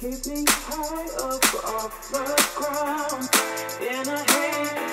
Keep me high up off the ground in a haze.